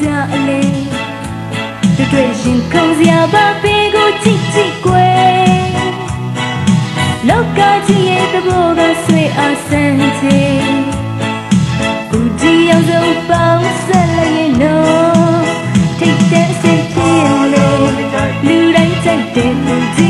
ကင်းများကြအလဲတွေ့ရင်ခုံစရာပါပေကိုကြည့်ကြည့်ကွယ်လောကကြီးရဲ့သဘောကဆွေအားဆန်းချေဦးဒီအောင်စုံပေါင်းဆက်လိုက်ရင်တော့ထိတ်တဲ့အစိတ်ဖြစ်လေလူတိုင်းကြိုက်တဲ့လူကြီးတဲ့နော်